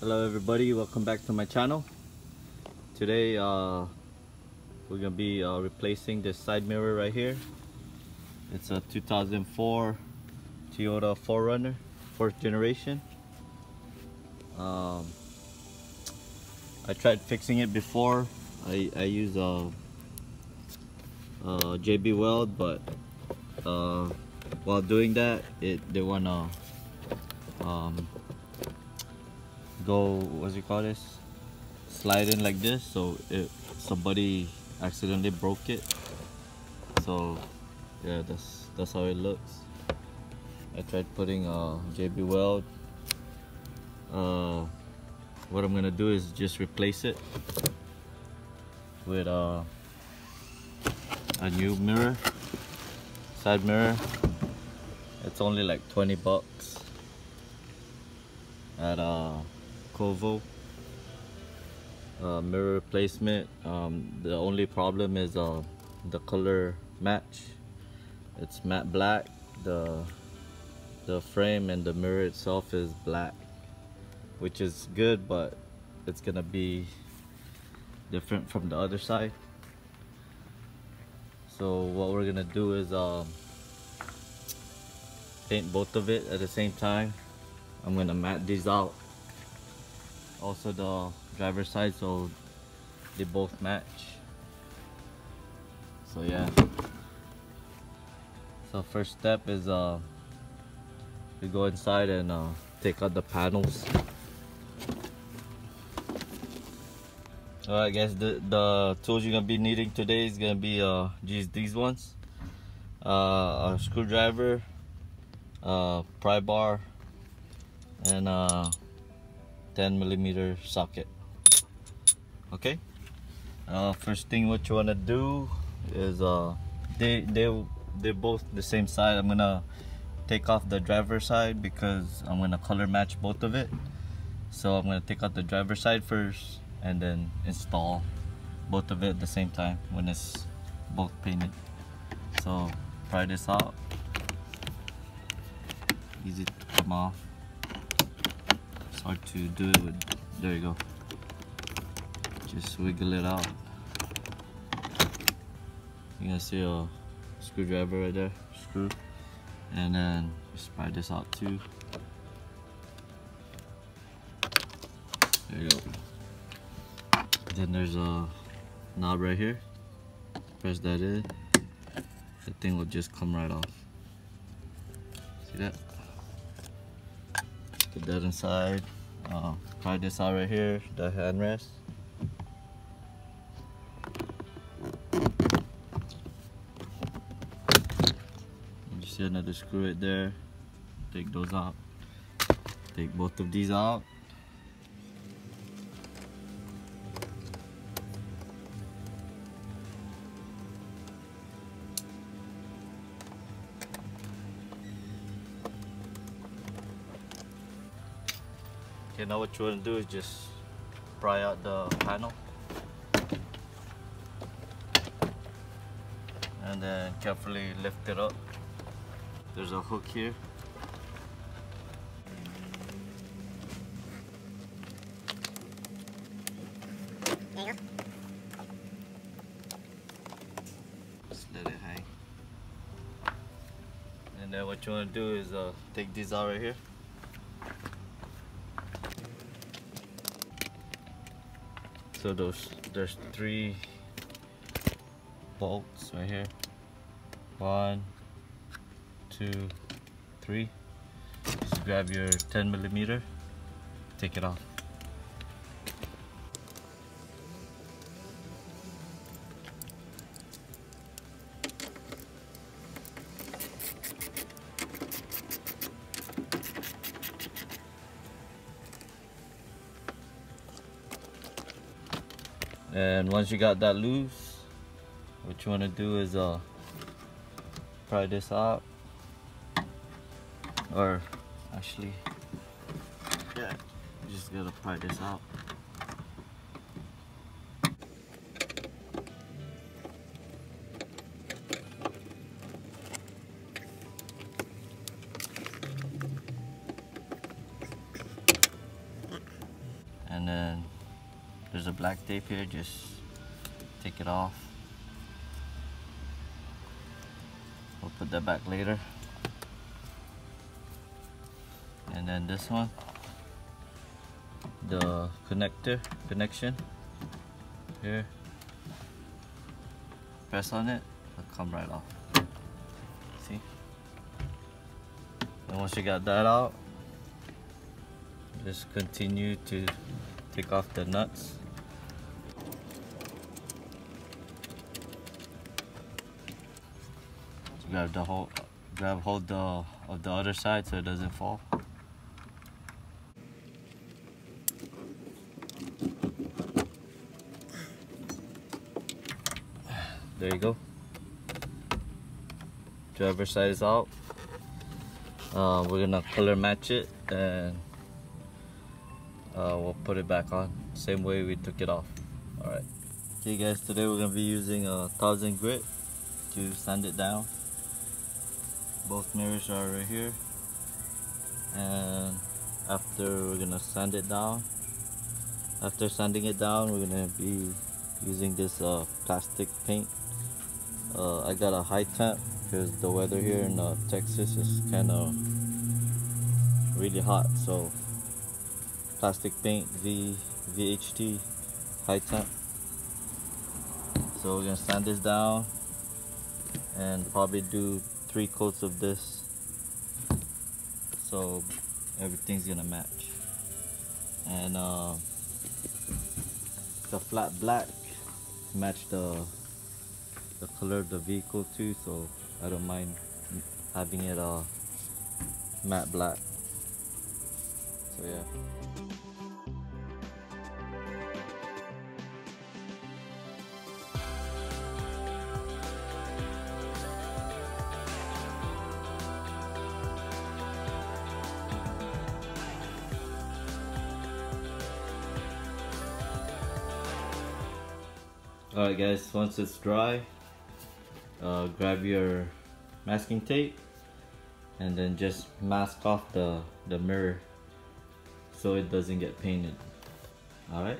Hello everybody, welcome back to my channel. Today uh, we're gonna be uh, replacing this side mirror right here. It's a 2004 Toyota 4Runner, fourth generation. Um, I tried fixing it before. I, I use a, a JB Weld, but uh, while doing that, it they wanna um, go what's it called this? Slide in like this so if somebody accidentally broke it. So yeah that's that's how it looks. I tried putting a JB Weld uh, what I'm gonna do is just replace it with uh, a new mirror side mirror. It's only like 20 bucks at uh Kool Vue uh, mirror replacement um, the only problem is uh, the color match. It's matte black. The the frame and the mirror itself is black which is good but it's gonna be different from the other side. So what we're gonna do is um, paint both of it at the same time. I'm gonna mat these out also the driver side so they both match. So yeah. So first step is uh we go inside and uh, take out the panels. Alright guys, the, the tools you're gonna be needing today is gonna be uh these these ones. Uh, a screwdriver, uh pry bar, and uh 10 millimeter socket. Okay? Uh, first thing what you want to do is uh they they they're both the same side I'm gonna take off the driver side because I'm gonna color match both of it. So I'm gonna take out the driver side first and then install both of it at the same time when it's both painted. So try this out. Easy to come off it's hard to do it with, there you go. Just wiggle it out. You can see a screwdriver right there, screw. And then just pry this out too. There you go. Then there's a knob right here. Press that in. The thing will just come right off. See that? Put that inside. Uh, try this out right here, the handrest. You see another screw right there. Take those out. Take both of these out. Okay, now what you want to do is just pry out the panel. And then carefully lift it up. There's a hook here. There. Just let it hang. And then what you want to do is uh, take these out right here. So those there's three bolts right here. One, two, three. Just grab your 10 millimeter, take it off. And once you got that loose, what you want to do is uh, pry this out. Or actually, yeah, you just gotta pry this out. Black tape here just take it off. We'll put that back later. And then this one the connector connection here. Press on it it'll come right off. See? And once you got that out just continue to take off the nuts grab the whole grab hold the of the other side so it doesn't fall? There you go. Driver side is out. Uh, we're gonna color match it and uh, we'll put it back on. Same way we took it off. All right okay guys today we're gonna be using a thousand grit to sand it down both mirrors are right here. And after we're gonna sand it down after sanding it down we're gonna be using this uh, plastic paint. Uh, I got a high temp because the weather here in uh, Texas is kind of really hot so plastic paint V VHT high temp. So we're gonna sand this down and probably do three coats of this. So everything's gonna match. And uh, the flat black match the the color of the vehicle too so I don't mind having it uh, matte black. So yeah Alright guys, once it's dry, uh, grab your masking tape and then just mask off the, the mirror so it doesn't get painted. Alright?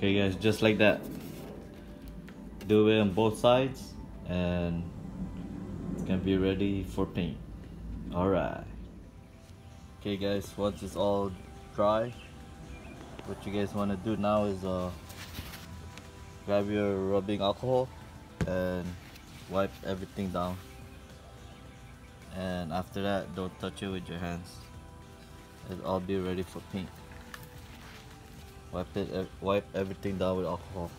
Okay guys just like that. Do it on both sides and it's gonna be ready for paint. All right okay guys once it's all dry what you guys want to do now is uh grab your rubbing alcohol and wipe everything down. And after that don't touch it with your hands. It'll all be ready for paint Wipe it, wipe everything down with alcohol.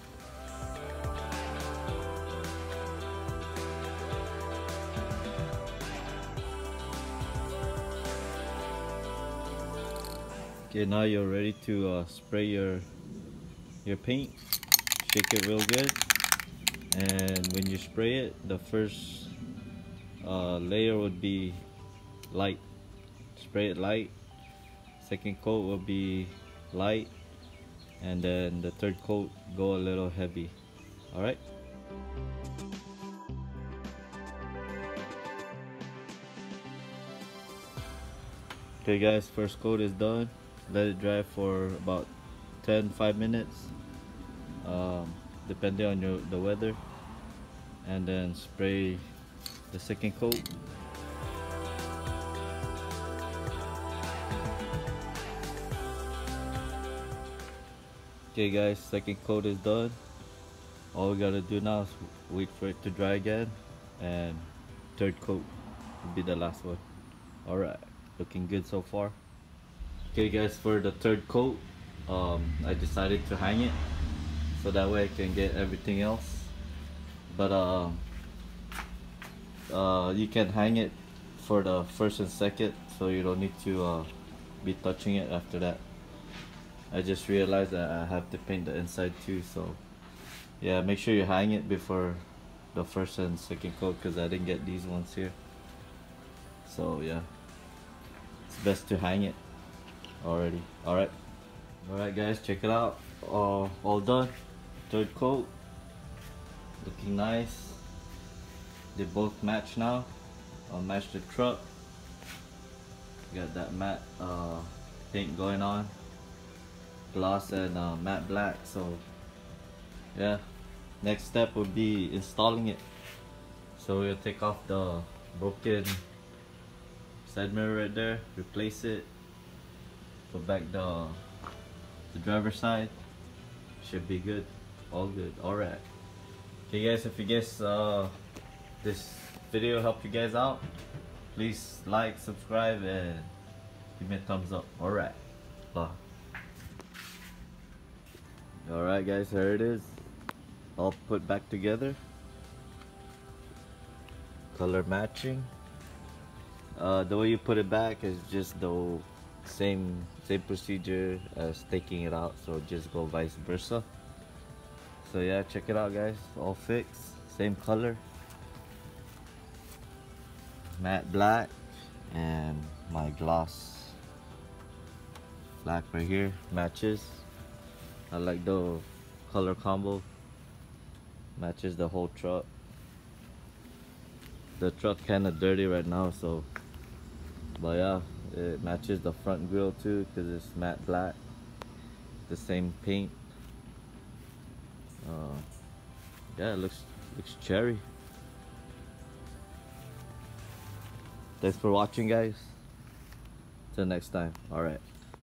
Okay, now you're ready to uh, spray your your paint. Shake it real good, and when you spray it, the first uh, layer would be light. Spray it light. Second coat will be light and then the third coat go a little heavy. All right? Okay guys first coat is done. Let it dry for about 10 5 minutes um, depending on your the weather. And then spray the second coat Okay guys, second coat is done. All we gotta do now is wait for it to dry again and third coat will be the last one. Alright, looking good so far. Okay guys, for the third coat, um, I decided to hang it so that way I can get everything else. But uh, uh, you can hang it for the first and second so you don't need to uh, be touching it after that. I just realized that I have to paint the inside too so yeah make sure you hang it before the first and second coat because I didn't get these ones here so yeah it's best to hang it already. All right. All right, guys, check it out. Uh, all done. Third coat. Looking nice. They both match now. I'll match the truck. Got that matte uh, paint going on. Gloss and uh, matte black. So, yeah. Next step would be installing it. So we'll take off the broken side mirror right there, replace it, put back the the driver side. Should be good. All good. Alright. Okay guys, if you guys uh this video helped you guys out, please like, subscribe and give me a thumbs up. Alright. Bye. Alright guys, here it is. All put back together. Color matching. Uh, the way you put it back is just the same same procedure as taking it out so just go vice versa so yeah check it out guys all fixed same color matte black and my gloss black right here matches I like the color combo. Matches the whole truck. The truck kind of dirty right now so but yeah it matches the front grille too because it's matte black. The same paint. Uh, yeah it looks looks cherry. Thanks for watching guys. Till next time. All right